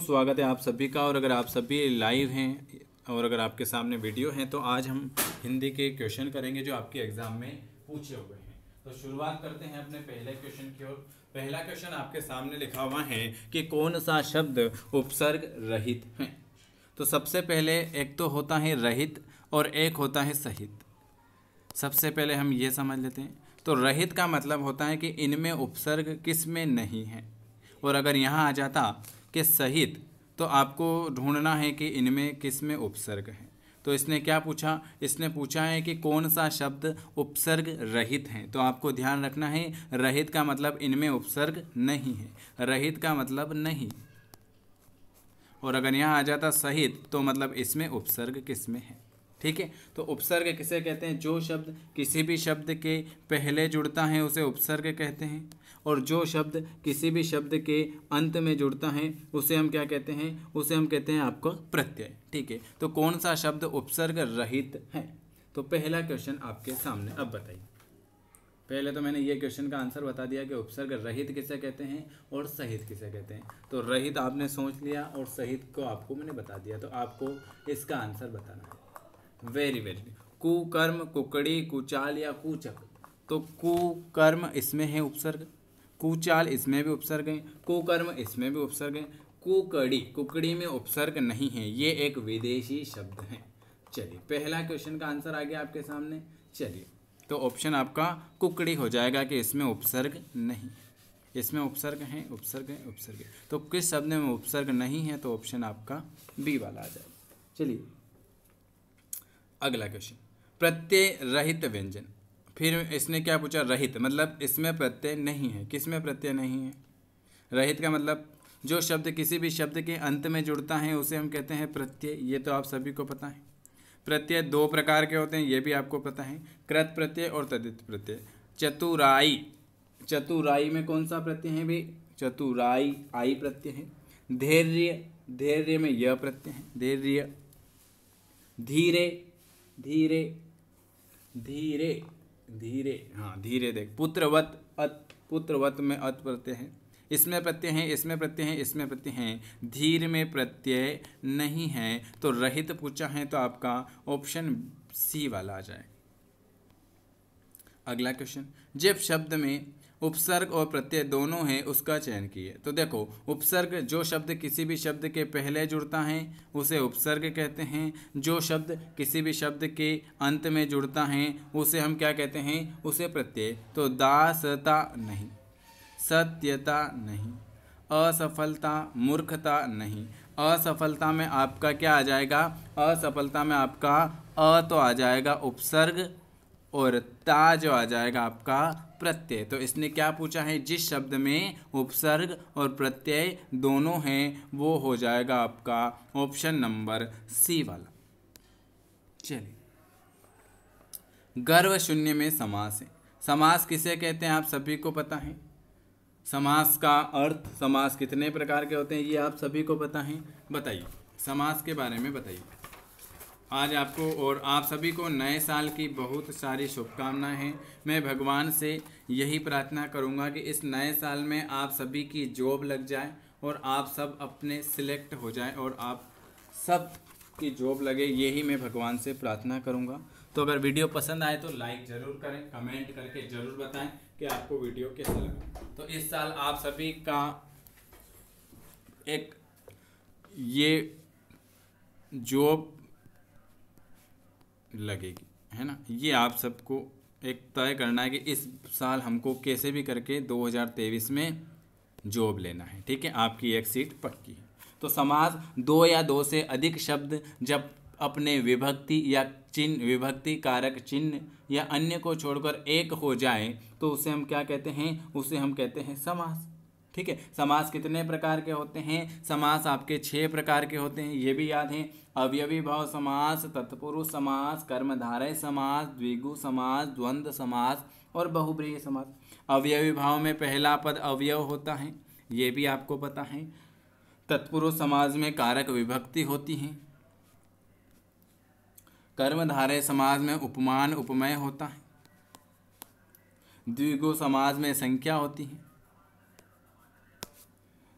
स्वागत है आप सभी का, और अगर आप सभी लाइव हैं, और अगर आपके सामने वीडियो है तो आज हम हिंदी के क्वेश्चन करेंगे जो आपके एग्ज़ाम में पूछे हुए हैं। तो शुरुआत करते हैं अपने पहले क्वेश्चन की ओर। पहला क्वेश्चन आपके सामने लिखा हुआ है कि कौन सा शब्द उपसर्ग रहित है? तो सबसे पहले एक तो होता है रहित, और एक होता है सहित। सबसे पहले हम ये समझ लेते हैं। तो रहित का मतलब होता है कि इनमें उपसर्ग किसमें नहीं है? और अगर यहाँ आ जाता कि सहित तो आपको ढूंढना है कि इनमें किसमें उपसर्ग है। तो इसने क्या पूछा? इसने पूछा है कि कौन सा शब्द उपसर्ग रहित है? तो आपको ध्यान रखना है, रहित का मतलब इनमें उपसर्ग नहीं है। रहित का मतलब नहीं। और अगर यहाँ आ जाता सहित तो मतलब इसमें उपसर्ग किसमें है? ठीक है? तो उपसर्ग किसे कहते हैं? जो शब्द किसी भी शब्द के पहले जुड़ता है, उसे उपसर्ग कहते हैं। और जो शब्द किसी भी शब्द के अंत में जुड़ता है, उसे हम क्या कहते हैं? उसे हम कहते हैं आपको प्रत्यय। ठीक है? तो कौन सा शब्द उपसर्ग रहित है? तो पहला क्वेश्चन आपके सामने। अब बताइए। पहले तो मैंने ये क्वेश्चन का आंसर बता दिया कि उपसर्ग रहित किसे कहते हैं और सहित किसे कहते हैं। तो रहित आपने सोच लिया और सहित को आपको मैंने बता दिया। तो आपको इसका आंसर बताना है। वेरी वेरी कुकर्म, कुकड़ी, कुचाल या कुचक। तो कुकर्म इसमें है उपसर्ग। कुचाल इसमें भी उपसर्ग है। कुकर्म इसमें भी उपसर्ग है। कुकड़ी कुकड़ी में उपसर्ग नहीं है। ये एक विदेशी शब्द है। चलिए, पहला क्वेश्चन का आंसर आ गया आपके सामने। चलिए तो ऑप्शन आपका कुकड़ी हो जाएगा कि इसमें उपसर्ग नहीं इसमें उपसर्ग है उपसर्ग है उपसर्ग है। तो किस शब्द में उपसर्ग नहीं है तो ऑप्शन आपका बी वाला आ जाएगा चलिए अगला क्वेश्चन प्रत्यय रहित व्यंजन. फिर इसने क्या पूछा? रहित. मतलब इसमें प्रत्यय नहीं है. किसमें प्रत्यय नहीं है? रहित का मतलब जो शब्द किसी भी शब्द के अंत में जुड़ता है, उसे हम कहते हैं प्रत्यय. ये तो आप सभी को पता है. प्रत्यय दो प्रकार के होते हैं, ये भी आपको पता है. कृत प्रत्यय और तदित प्रत्यय. चतुराई. चतुराई में कौन सा प्रत्यय है भी चतुराई आई प्रत्यय है. धैर्य. धैर्य में यह प्रत्यय है. धैर्य. धीरे. धीरे धीरे धीरे हाँ धीरे देख, पुत्रवत, अत, पुत्रवत में अत प्रत्यय है। इसमें प्रत्यय है, इसमें प्रत्यय है, इसमें प्रत्यय है। धीर में प्रत्यय नहीं है तो रहित पूछा है तो आपका ऑप्शन सी वाला आ जाए। अगला क्वेश्चन जब शब्द में उपसर्ग और प्रत्यय दोनों हैं, उसका चयन किए। तो देखो, उपसर्ग जो शब्द किसी भी शब्द के पहले जुड़ता है, उसे उपसर्ग कहते हैं। जो शब्द किसी भी शब्द के अंत में जुड़ता है, उसे हम क्या कहते हैं? उसे प्रत्यय। तो दासता नहीं, सत्यता नहीं, असफलता, मूर्खता नहीं। असफलता में आपका क्या आ जाएगा? असफलता में आपका अ तो आ जाएगा उपसर्ग। और ता जो आ जाएगा आपका प्रत्यय। तो इसने क्या पूछा है? जिस शब्द में उपसर्ग और प्रत्यय दोनों हैं, वो हो जाएगा आपका ऑप्शन नंबर सी वाला चलिए। गर्व शून्य में समास है। समास किसे कहते हैं? आप सभी को पता है। समास का अर्थ समास कितने प्रकार के होते हैं, ये आप सभी को पता है। बताइए। समास के बारे में बताइए। आज आपको और आप सभी को नए साल की बहुत सारी शुभकामनाएँ हैं। मैं भगवान से यही प्रार्थना करूँगा कि इस नए साल में आप सभी की जॉब लग जाए और आप सब अपने सिलेक्ट हो जाए और आप सब की जॉब लगे, यही मैं भगवान से प्रार्थना करूँगा। तो अगर वीडियो पसंद आए तो लाइक ज़रूर करें, कमेंट करके ज़रूर बताएँ कि आपको वीडियो कैसा लगा। तो इस साल आप सभी का एक ये जॉब लगेगी, है ना? ये आप सबको एक तय करना है कि इस साल हमको कैसे भी करके 2023 में जॉब लेना है, ठीक है? आपकी एक सीट पक्की है। तो समाज दो या दो से अधिक शब्द जब अपने विभक्ति या चिन्ह, विभक्ति कारक चिन्ह या अन्य को छोड़कर एक हो जाए तो उसे हम क्या कहते हैं? उसे हम कहते हैं समास ठीक है? समास कितने प्रकार के होते हैं? समास आपके छह प्रकार के होते हैं, ये भी याद है। अवयवी भाव समास, तत्पुरुष समास, कर्मधारय समास, द्विगु समास, द्वंद्व समास और बहुब्रीय समास। अवयवी भाव में पहला पद अवयव होता है, ये भी आपको पता है। तत्पुरुष समाज में कारक विभक्ति होती है। कर्मधारय समाज में उपमान, उपमय होता है। द्विगु समाज में संख्या होती है।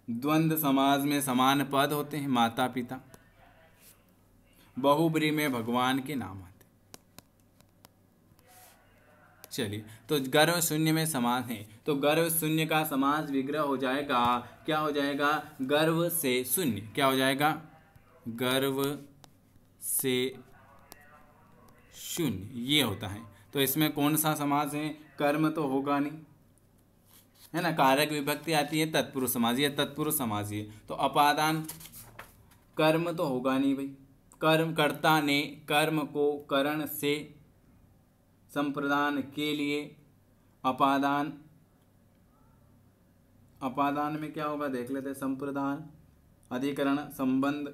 द्वंद्व समाज में समान पद होते हैं माता पिता बहुबरी में भगवान के नाम आते चलिए तो गर्व शून्य में समास है। तो गर्व शून्य का समास विग्रह हो जाएगा, क्या हो जाएगा? गर्व से शून्य। क्या हो जाएगा? गर्व से शून्य। ये होता है। तो इसमें कौन सा समास है? कर्म तो होगा नहीं। है ना? कारक विभक्ति आती है, तत्पुरुष समाज ये तत्पुरुष समाज ये तो अपादान, कर्म तो होगा नहीं भाई। कर्म कर्ता ने कर्म को करण से संप्रदान के लिए अपादान अपादान में क्या होगा? देख लेते हैं, संप्रदान, अधिकरण, संबंध।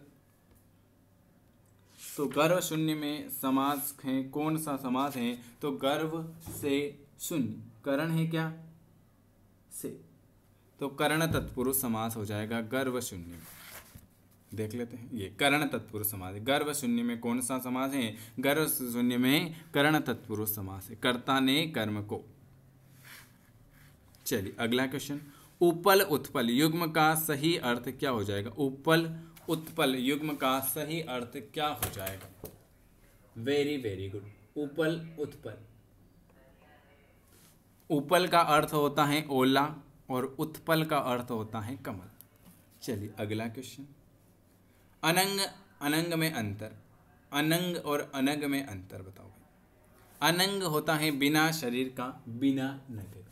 तो गर्व शून्य में समास है, कौन सा समास है? तो गर्व से शून्य। करण है क्या? से। तो कर्ण तत्पुरुष समास हो जाएगा गर्व शून्य देख लेते हैं। ये कर्ण तत्पुरुष समास गर्व शून्य में कौन सा समास है? गर्व शून्य में कर्ण तत्पुरुष समास है। कर्ता ने कर्म को। चलिए, अगला क्वेश्चन उपल उत्पल युग्म का सही अर्थ क्या हो जाएगा? उपल उत्पल युग्म का सही अर्थ क्या हो जाएगा? वेरी वेरी गुड उपल उत्पल। उपल का अर्थ होता है ओला और उत्पल का अर्थ होता है कमल। चलिए अगला क्वेश्चन अनंग अनंग में अंतर। अनंग और अनंग में अंतर बताओ अनंग होता है बिना शरीर का, बिना नग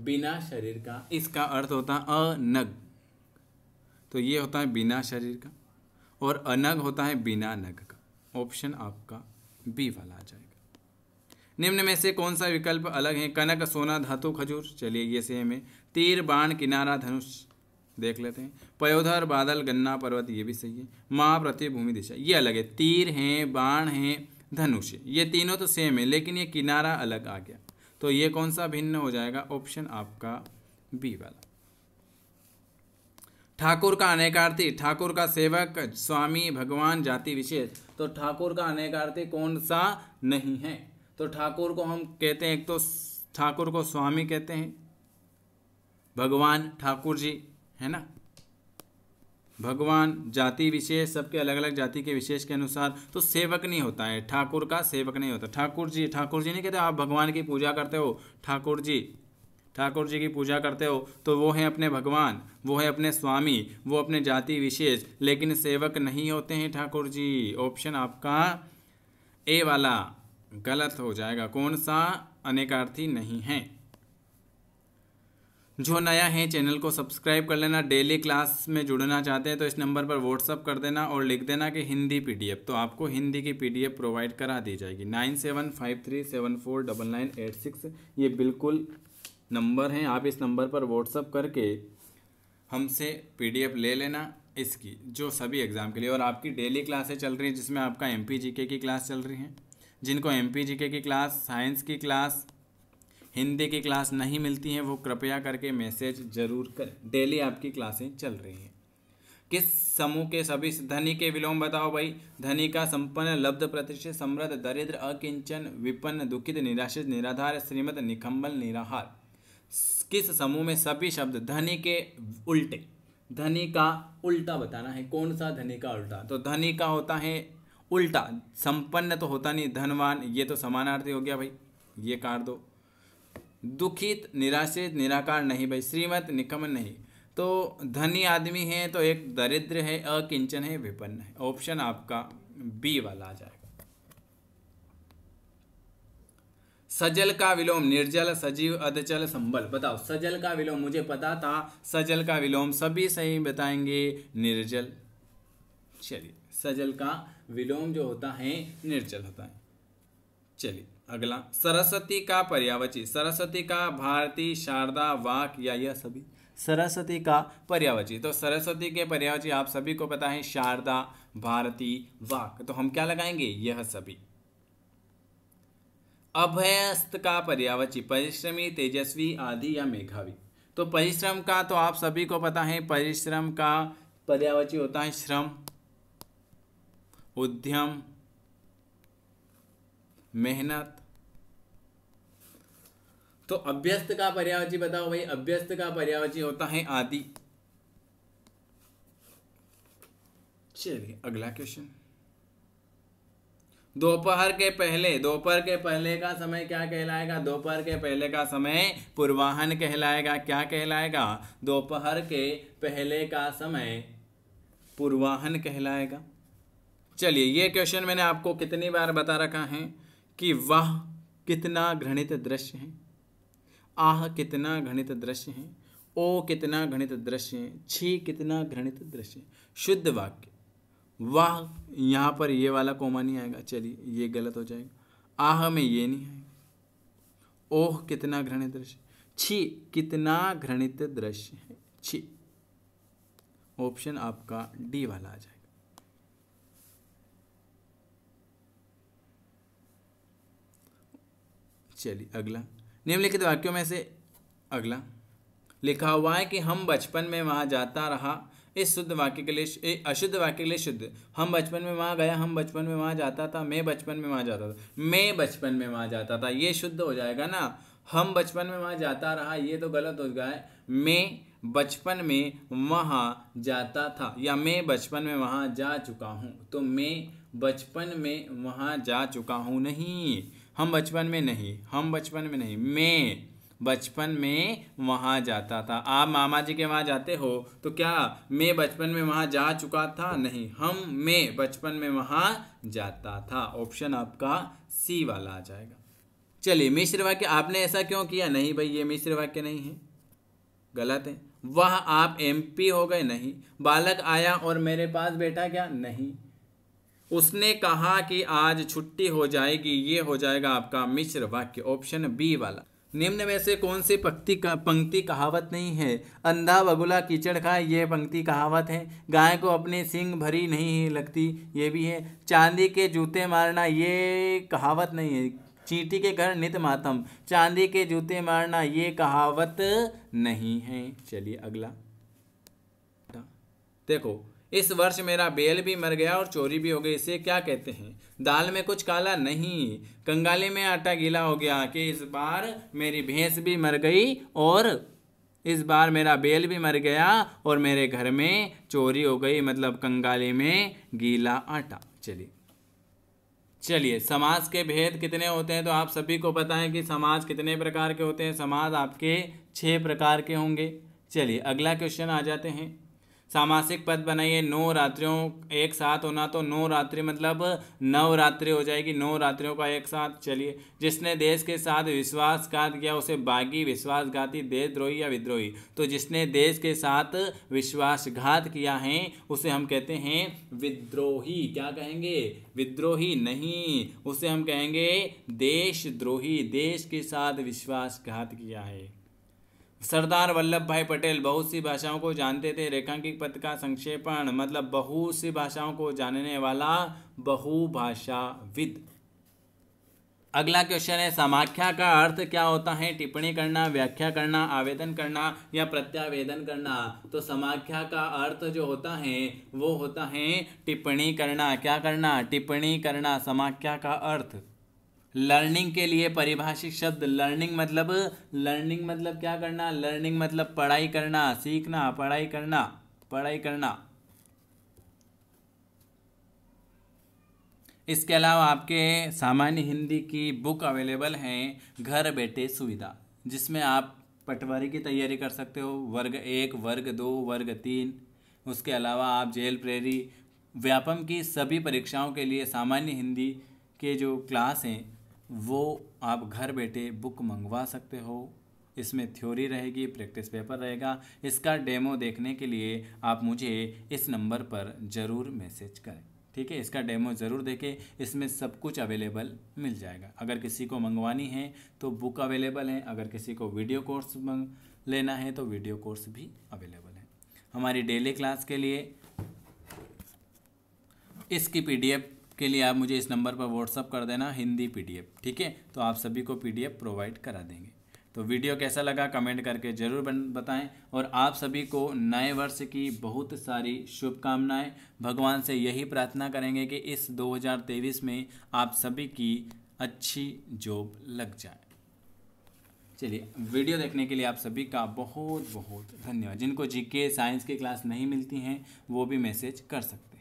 बिना शरीर का, इसका अर्थ होता है अनग। तो ये होता है बिना शरीर का और अनग होता है बिना नग का। ऑप्शन आपका बी वाला आ जाएगा। निम्न में से कौन सा विकल्प अलग है? कनक, सोना, धातु, खजूर। चलिए ये सेम है तीर, बाण, किनारा, धनुष देख लेते हैं। पयोधर, बादल, गन्ना, पर्वत, ये भी सही है। माँ, पृथ्वी, भूमि, दिशा, ये अलग है। तीर हैं, बाण हैं, धनुष ये तीनों तो सेम है, लेकिन ये किनारा अलग आ गया। तो ये कौन सा भिन्न हो जाएगा? ऑप्शन आपका बी वाला। ठाकुर का अनेकार्थी, ठाकुर का सेवक, स्वामी, भगवान, जाति विशेष। तो ठाकुर का अनेकार्थी कौन सा नहीं है? तो ठाकुर को हम कहते हैं, एक तो ठाकुर को स्वामी कहते हैं। भगवान ठाकुर जी, है ना? भगवान जाति विशेष, सबके अलग अलग जाति के विशेष के अनुसार। तो सेवक नहीं होता है, ठाकुर का सेवक नहीं होता। ठाकुर जी ठाकुर जी नहीं कहते, आप भगवान की पूजा करते हो, ठाकुर जी ठाकुर जी की पूजा करते हो तो वो हैं अपने भगवान, वो है अपने स्वामी, वो अपने जाति विशेष, लेकिन सेवक नहीं होते हैं ठाकुर जी। ऑप्शन आपका ए वाला गलत हो जाएगा। कौन सा अनेकार्थी नहीं है। जो नया है, चैनल को सब्सक्राइब कर लेना। डेली क्लास में जुड़ना चाहते हैं तो इस नंबर पर व्हाट्सअप कर देना और लिख देना कि हिंदी पीडीएफ। तो आपको हिंदी की पीडीएफ प्रोवाइड करा दी जाएगी। Nine seven five three seven four double nine eight six. ये बिल्कुल नंबर हैं। आप इस नंबर पर व्हाट्सअप करके हमसे पीडीएफ ले लेना इसकी, जो सभी एग्ज़ाम के लिए। और आपकी डेली क्लासें चल रही हैं, जिसमें आपका एम पी की क्लास चल रही हैं। जिनको एम पी की क्लास साइंस की क्लास हिंदी की क्लास नहीं मिलती हैं, वो कृपया करके मैसेज ज़रूर करें। डेली आपकी क्लासें चल रही हैं। किस समूह के सभी धनी के विलोम बताओ भाई? धनी का संपन्न, लब्ध, प्रतिष्ठित, समृद्ध, दरिद्र, अकिंचन, विपन्न, दुखित निराशित निराधार श्रीमद निखम्बल निराहार। किस समूह में सभी शब्द धनी के उल्टे? धनी का उल्टा बताना है। कौन सा? धनी का उल्टा। तो धनी का होता है उल्टा, संपन्न तो होता नहीं, धनवान, ये तो समानार्थी हो गया भाई, ये कार दो। दुखित निराशित निराकार नहीं भाई, श्रीमत निकमन नहीं। तो धनी आदमी है तो एक दरिद्र है, अकिंचन है, विपन्न है। ऑप्शन आपका बी वाला आ जाएगा। सजल का विलोम, निर्जल, सजीव, अधचल, संबल। बताओ, सजल का विलोम, मुझे पता था, सजल का विलोम सभी सही बताएँगे, निर्जल। चलिए, सजल का विलोम जो होता है, निर्जल होता है। चलिए, अगला। सरस्वती का पर्यावची। सरस्वती का भारती, शारदा, वाक या यह सभी? सरस्वती का पर्यावची। तो सरस्वती के पर्यावची आप सभी को पता है, शारदा, भारती, वाक। तो हम क्या लगाएँगे? यह सभी। अभयस्त का पर्यावची। परिश्रमी, तेजस्वी, आदि या मेघावी। तो परिश्रम का तो आप सभी को पता है, परिश्रम का पर्यावची होता है श्रम। उद्यम, मेहनत। तो अभ्यस्त का पर्यावची बताओ भाई, अभ्यस्त का पर्यावची होता है आदि। चलिए अगला क्वेश्चन दोपहर के पहले, दोपहर के पहले का समय क्या कहलाएगा? दोपहर के पहले का समय पूर्वाहन कहलाएगा। क्या कहलाएगा? दोपहर के पहले का समय पूर्वाहन कहलाएगा। चलिए, ये क्वेश्चन मैंने आपको कितनी बार बता रखा है कि वह कितना घृणित दृश्य है, आह कितना घृणित दृश्य है, ओ कितना घृणित दृश्य है, छी कितना घृणित दृश्य है। शुद्ध वाक्य। वाह, यहाँ पर ये वाला कोमा नहीं आएगा। चलिए, ये गलत हो जाएगा। आह में ये नहीं आएगा। ओह कितना घृणित दृश्य। छी कितना घृणित दृश्य है। छी। ऑप्शन आपका डी वाला आ जाएगा। चलिए, अगला। निम्नलिखित वाक्यों में से, अगला। लिखा हुआ है कि हम बचपन में वहाँ जाता रहा। इस शुद्ध वाक्य के लिए अशुद्ध वाक्य के लिए शुद्ध। हम बचपन में वहाँ गया, हम बचपन में वहाँ जाता था, मैं बचपन में वहाँ जाता था। मैं बचपन में वहाँ जाता था, ये शुद्ध हो जाएगा ना? हम बचपन में वहाँ जाता रहा, ये तो गलत हो गया है। मैं बचपन में वहाँ जाता था, या मैं बचपन में वहाँ जा चुका हूँ। तो मैं बचपन में वहाँ जा चुका हूँ, नहीं। हम बचपन में नहीं, हम बचपन में नहीं, मैं बचपन में वहाँ जाता था। आप मामा जी के वहाँ जाते हो तो क्या मैं बचपन में वहाँ जा चुका था? नहीं, हम, मैं बचपन में वहाँ जाता था। ऑप्शन आपका सी वाला आ जाएगा। चलिए, मिश्र वाक्य, आपने ऐसा क्यों किया? नहीं भाई, ये मिश्र वाक्य नहीं है। गलत है। वह आप एमपी हो गए? नहीं। बालक आया और मेरे पास बैठा क्या? नहीं। उसने कहा कि आज छुट्टी हो जाएगी, ये हो जाएगा आपका मिश्र वाक्य ऑप्शन बी वाला। निम्न में से कौन सी पंक्ति का, पंक्ति कहावत नहीं है? अंधा, बगुला, कीचड़ खाए ये पंक्ति कहावत है। गाय को अपनी सिंग भरी नहीं लगती, ये भी है। चांदी के जूते मारना ये कहावत नहीं है। चींटी के घर नित मातम, चांदी के जूते मारना ये कहावत नहीं है। चलिए अगला। देखो इस वर्ष मेरा बेल भी मर गया और चोरी भी हो गई, इसे क्या कहते हैं? दाल में कुछ काला नहीं, कंगाली में आटा गीला हो गया कि इस बार मेरी भैंस भी मर गई और इस बार मेरा बेल भी मर गया और मेरे घर में चोरी हो गई मतलब कंगाली में गीला आटा। चलिए। चलिए, समाज के भेद कितने होते हैं तो आप सभी को पता है कि समाज कितने प्रकार के होते हैं, समाज आपके छह प्रकार के होंगे। चलिए, अगला क्वेश्चन आ जाते हैं। सामासिक पद बनाइए, नौ रात्रियों एक साथ होना तो नौ रात्रि मतलब नव रात्रि हो जाएगी, नौ रात्रियों का एक साथ चलिए। जिसने देश के साथ विश्वासघात किया, उसे बागी विश्वासघाती देशद्रोही या विद्रोही। तो जिसने देश के साथ विश्वासघात किया है, उसे हम कहते हैं विद्रोही। क्या कहेंगे? विद्रोही नहीं, उसे हम कहेंगे देशद्रोही। देश के साथ विश्वासघात किया है। सरदार वल्लभ भाई पटेल बहुत सी भाषाओं को जानते थे, रेखांकित पद का संक्षेपण मतलब बहुत सी भाषाओं को जानने वाला बहुभाषाविद। अगला क्वेश्चन है, समाख्या का अर्थ क्या होता है? टिप्पणी करना, व्याख्या करना, आवेदन करना या प्रत्यावेदन करना? तो समाख्या का अर्थ जो होता है, वो होता है टिप्पणी करना। क्या करना? टिप्पणी करना, समाख्या का अर्थ। लर्निंग के लिए परिभाषित शब्द लर्निंग मतलब लर्निंग मतलब क्या करना? लर्निंग मतलब पढ़ाई करना, सीखना, पढ़ाई करना पढ़ाई करना। इसके अलावा आपके सामान्य हिंदी की बुक अवेलेबल हैं, घर बैठे सुविधा, जिसमें आप पटवारी की तैयारी कर सकते हो, वर्ग एक, वर्ग दो, वर्ग तीन। उसके अलावा आप जेल, प्रेरी, व्यापम की सभी परीक्षाओं के लिए सामान्य हिंदी के जो क्लास हैं वो आप घर बैठे बुक मंगवा सकते हो। इसमें थ्योरी रहेगी प्रैक्टिस पेपर रहेगा। इसका डेमो देखने के लिए आप मुझे इस नंबर पर ज़रूर मैसेज करें। ठीक है? इसका डेमो ज़रूर देखें। इसमें सब कुछ अवेलेबल मिल जाएगा। अगर किसी को मंगवानी है तो बुक अवेलेबल है। अगर किसी को वीडियो कोर्स लेना है तो वीडियो कोर्स भी अवेलेबल है। हमारी डेली क्लास के लिए इसकी पीडीएफ के लिए आप मुझे इस नंबर पर व्हाट्सअप कर देना, हिंदी पीडीएफ, ठीक है? तो आप सभी को पीडीएफ प्रोवाइड करा देंगे। तो वीडियो कैसा लगा कमेंट करके ज़रूर बताएँ और आप सभी को नए वर्ष की बहुत सारी शुभकामनाएँ। भगवान से यही प्रार्थना करेंगे कि इस 2023 में आप सभी की अच्छी जॉब लग जाए। चलिए, वीडियो देखने के लिए आप सभी का बहुत बहुत धन्यवाद। जिनको जीके साइंस की क्लास नहीं मिलती हैं, वो भी मैसेज कर सकते